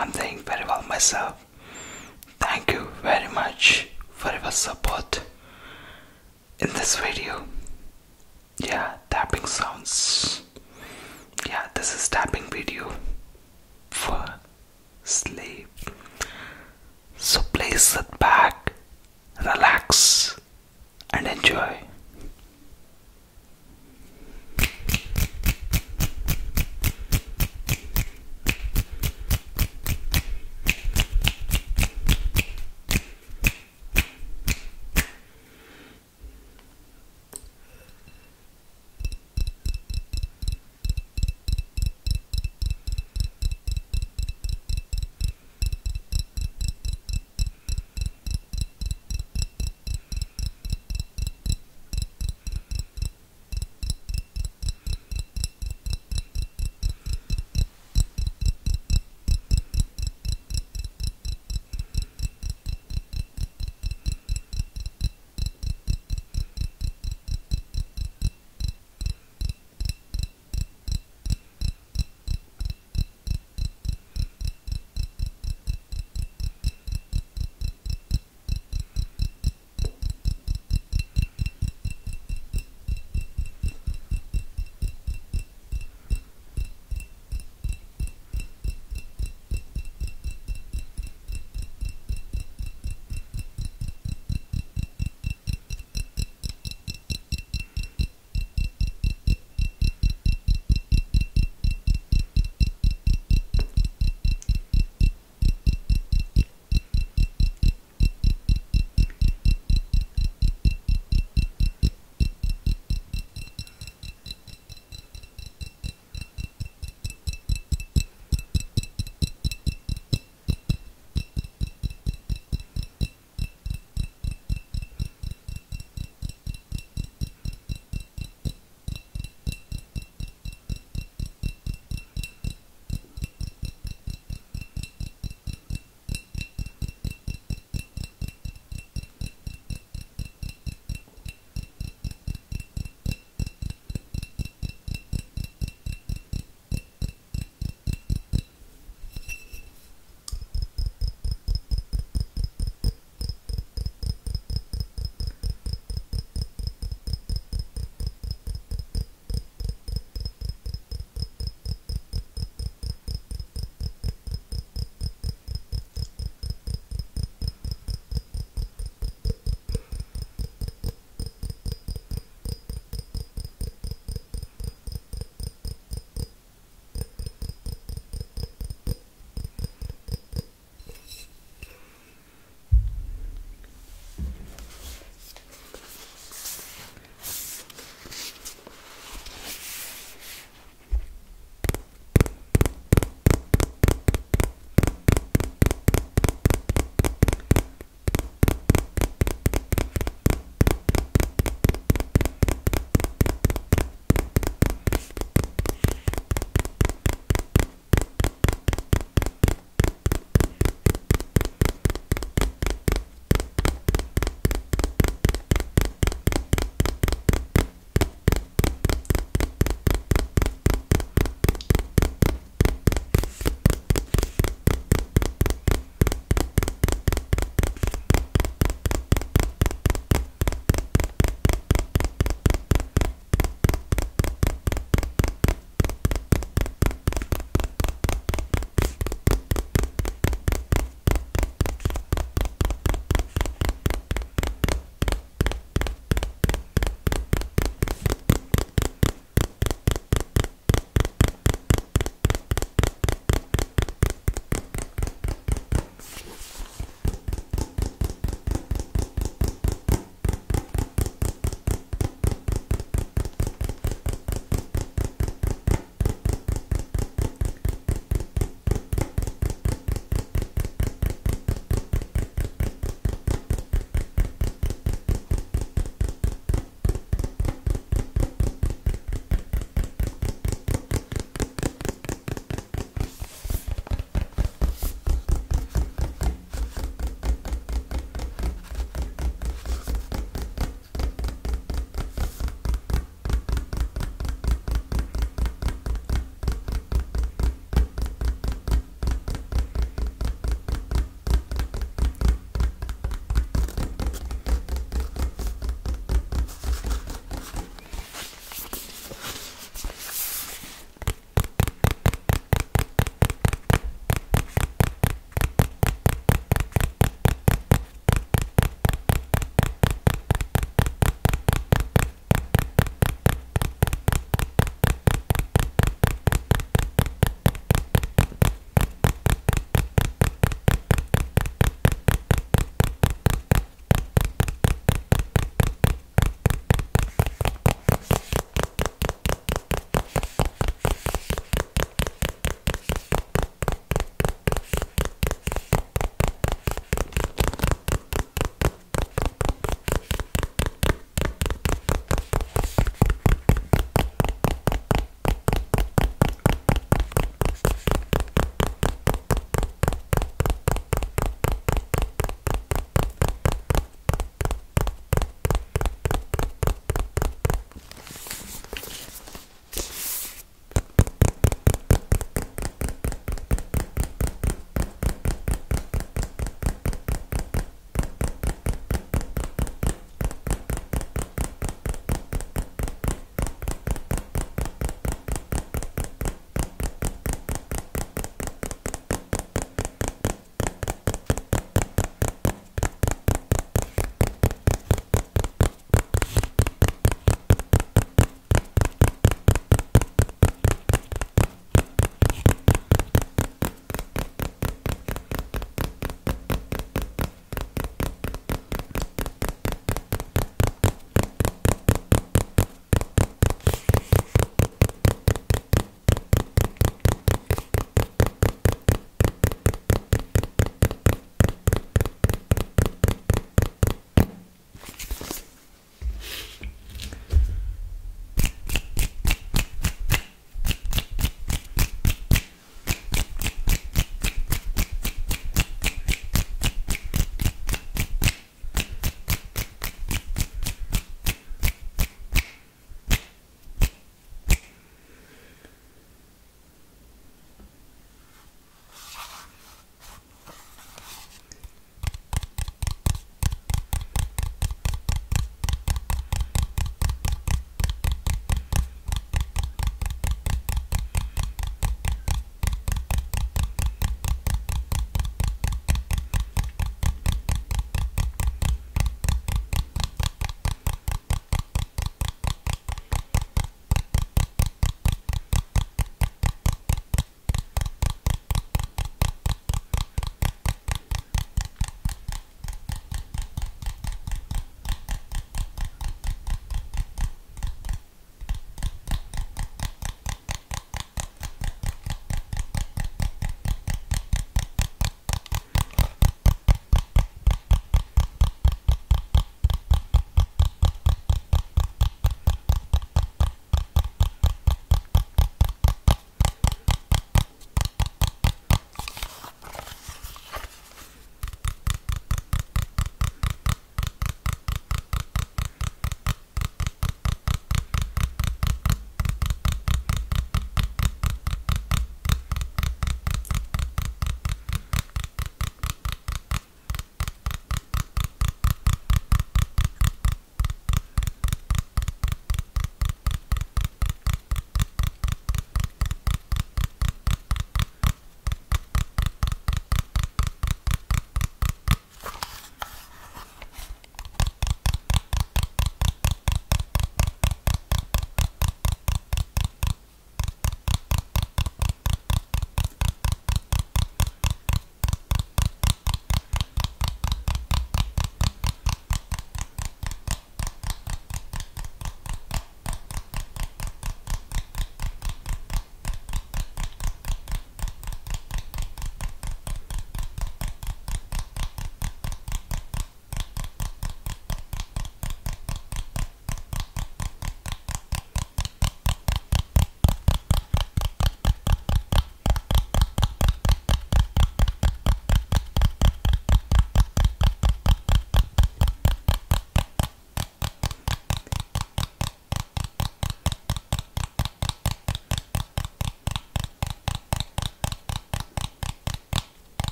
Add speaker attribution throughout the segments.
Speaker 1: I'm doing very well myself. Thank you very much for your support in this video. Yeah, tapping sounds. Yeah, this is tapping video for sleep. So please sit back, relax, and enjoy.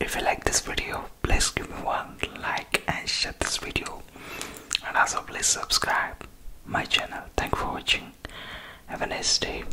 Speaker 1: If you like this video please give me one like and share this video. And also please subscribe my channel. Thank you for watching. Have a nice day